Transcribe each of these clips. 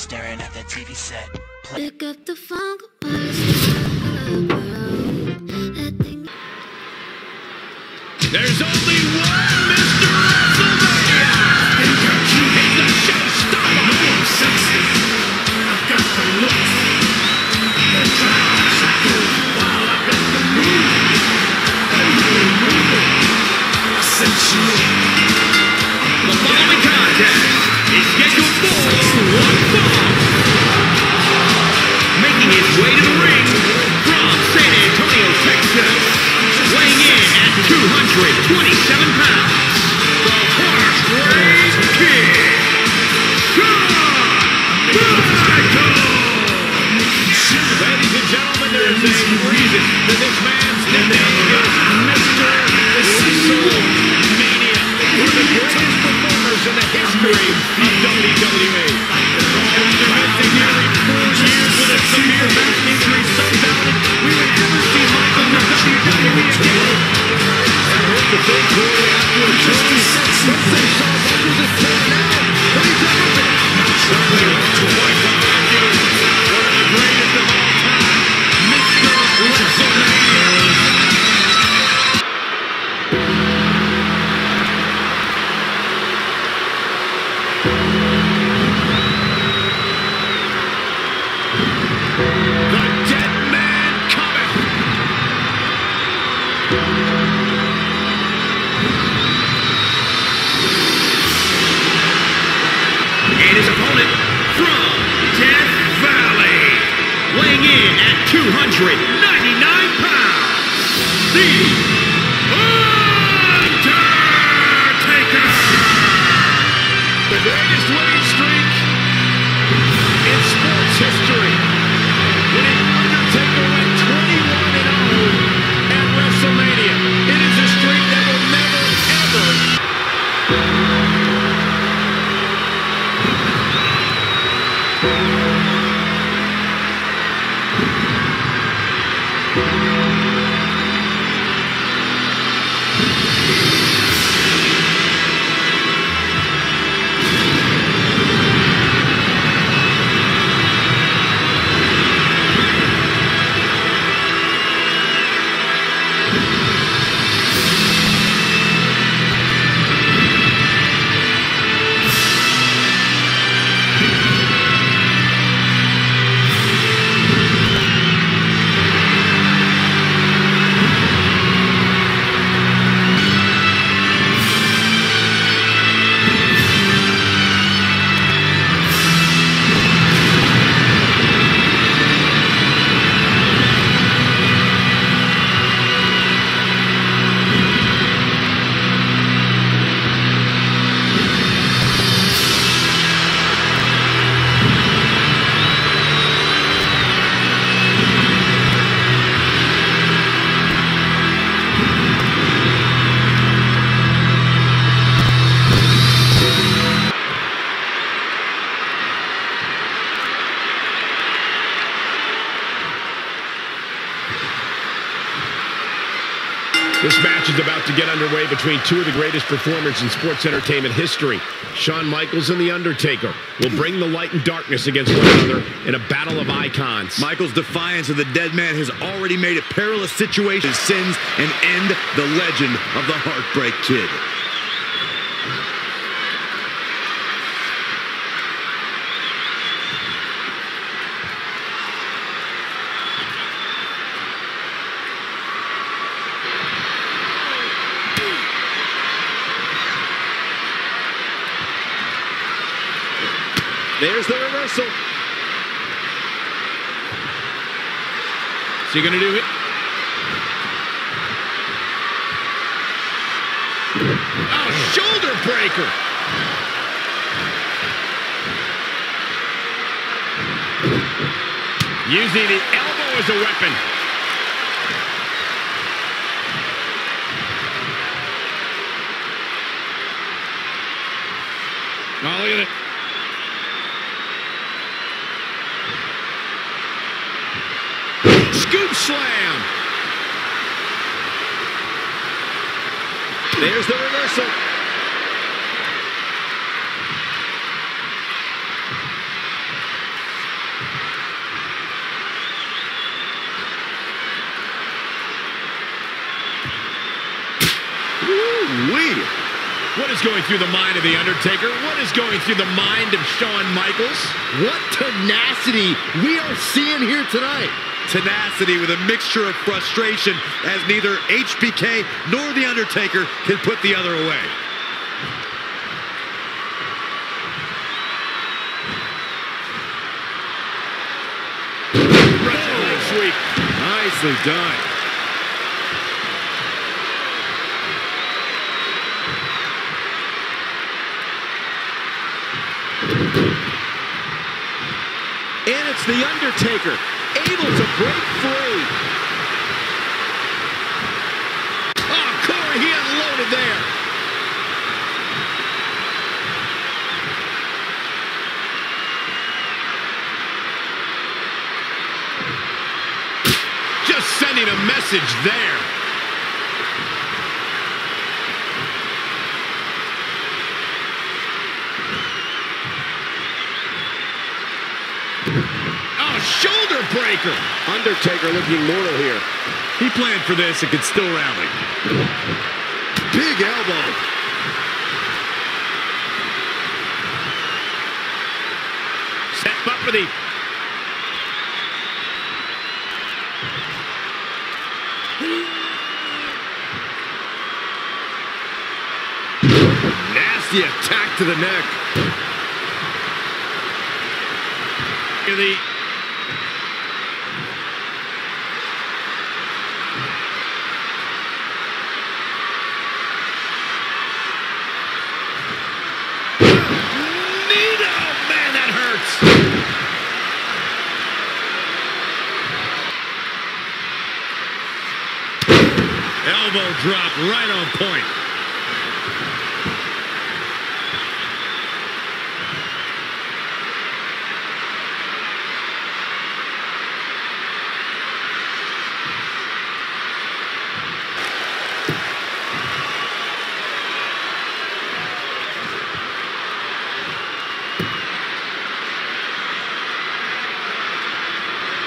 staring at the TV set. Play. Pick up the phone, There's only one! to get underway between two of the greatest performers in sports entertainment history. Shawn Michaels and The Undertaker will bring the light and darkness against one another in a battle of icons. Michaels' defiance of the dead man has already made a perilous situation sins and end the legend of the Heartbreak Kid. There's the reversal. Is he going to do it? Oh, shoulder breaker. Using the elbow as a weapon. Oh, look at it. slam. There's the reversal. What is going through the mind of The Undertaker? What is going through the mind of Shawn Michaels? What tenacity we are seeing here tonight. Tenacity with a mixture of frustration as neither HBK nor The Undertaker can put the other away. Nicely done. And it's The Undertaker, able to break free. Oh, Corey, he unloaded there. Just sending a message there. Oh, shoulder breaker. Undertaker looking mortal here. He planned for this and could still rally. Big elbow. Set up for the Nasty attack to the neck. the Nito! Man, that hurts! Elbow drop right on point.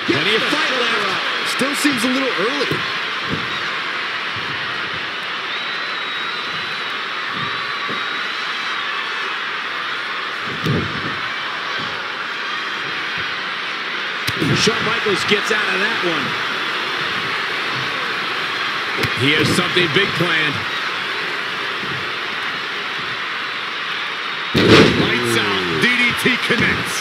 Plenty of fight left. Still seems a little early. Shawn Michaels gets out of that one. He has something big planned. Lights out. DDT connects.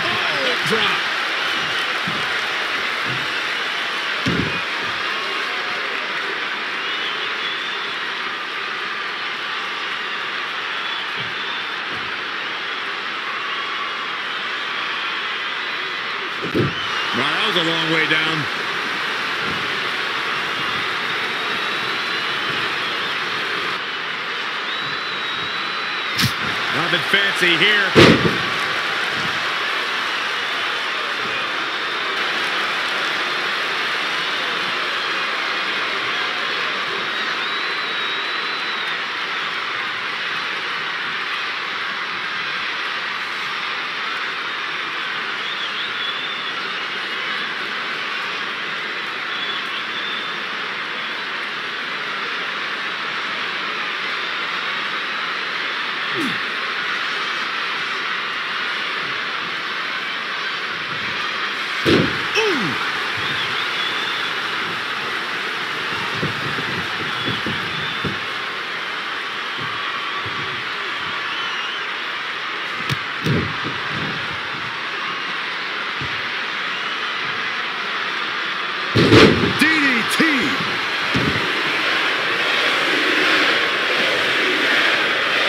Oh, drop. Wow, that was a long way down. Fancy here. DDT.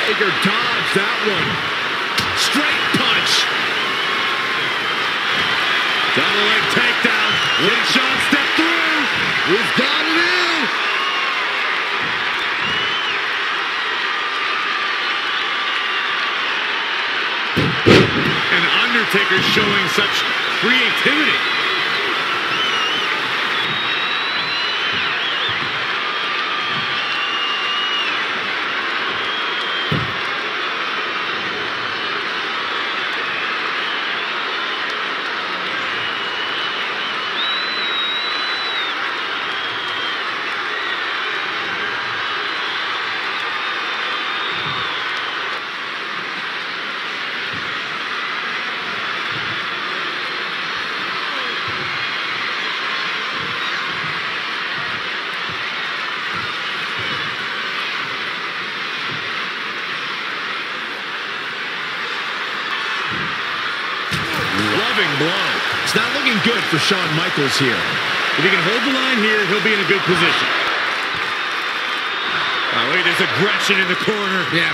Taker dodged that one. Straight punch. Double leg takedown. When Shawn stepped through. He's got it in. And Undertaker showing such creativity. Looking good for Shawn Michaels here. If he can hold the line here, he'll be in a good position. Oh, look at this aggression in the corner. Yeah.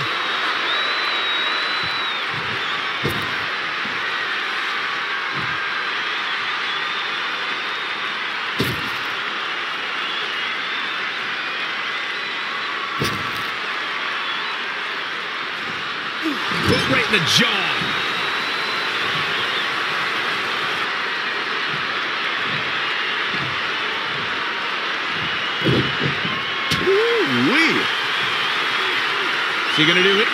Hook right in the jaw. He going to do it?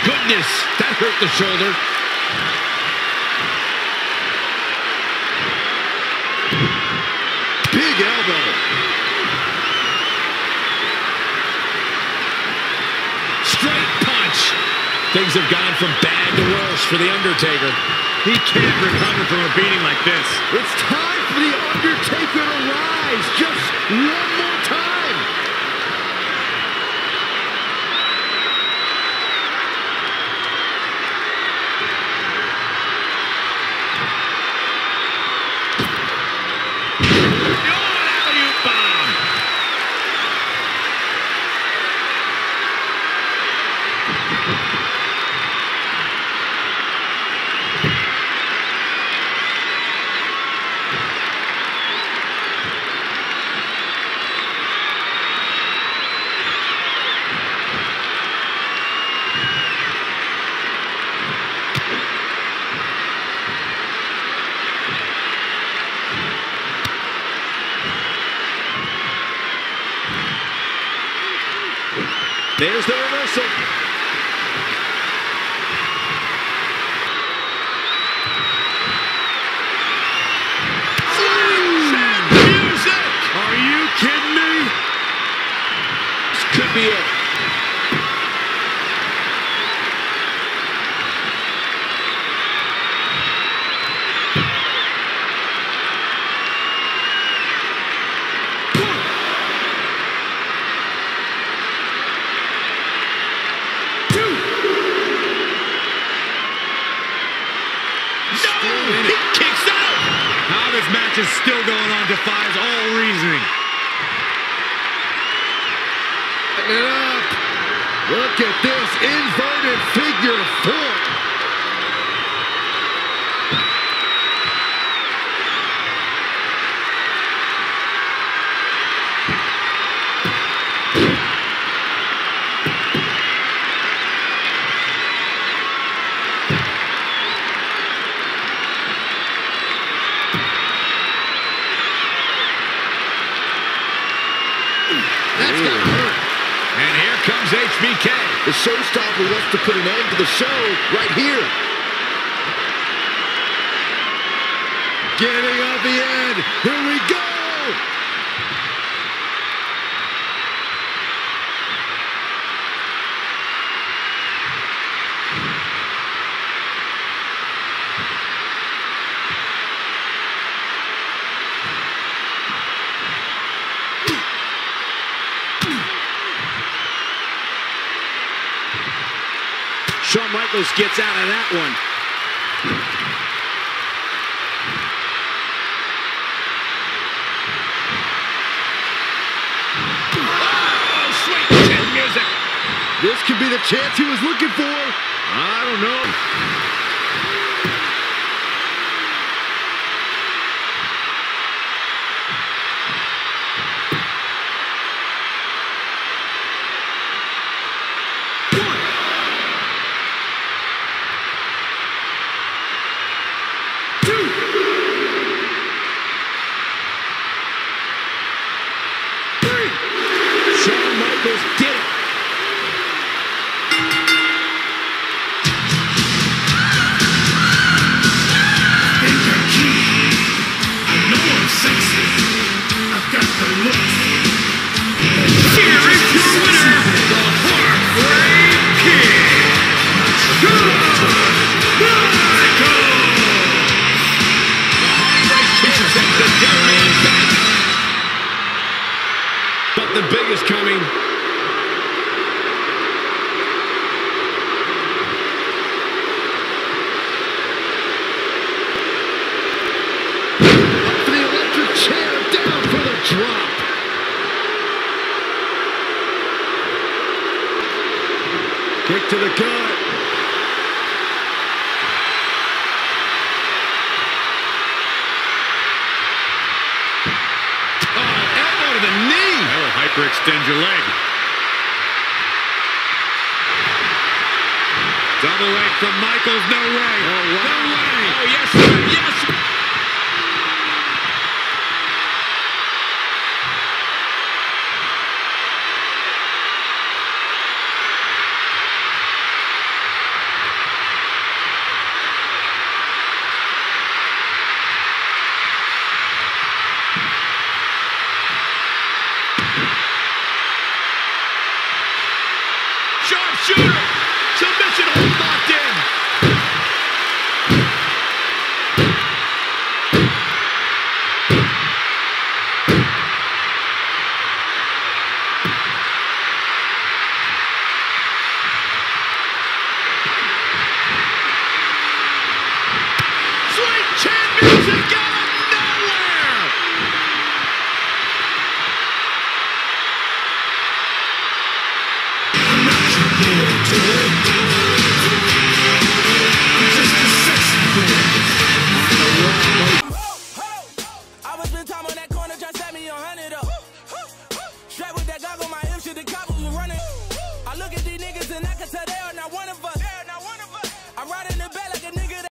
Goodness, that hurt the shoulder. Big elbow. Straight punch. Things have gone from bad to worse for The Undertaker. He can't recover from a beating like this. It's time for The Undertaker just one more time. Oh, an alley-oop bomb. There's the reversal. Music. Are you kidding me? This could be it. No! He kicks out! How this match is still going on defies all reasoning. Look at this inverted figure four. That's got hurt. And here HBK. The showstopper wants to put an end to the show right here. Getting on the end. Here we go. Shawn Michaels gets out of that one. Oh, sweet music. This could be the chance he was looking for. I don't know. To the gut. Oh, elbow to the knee. That'll hyperextend your leg. Double leg from Michaels. No way. Oh, wow. No way. Oh, yes, sir. Yes. Sharpshooter.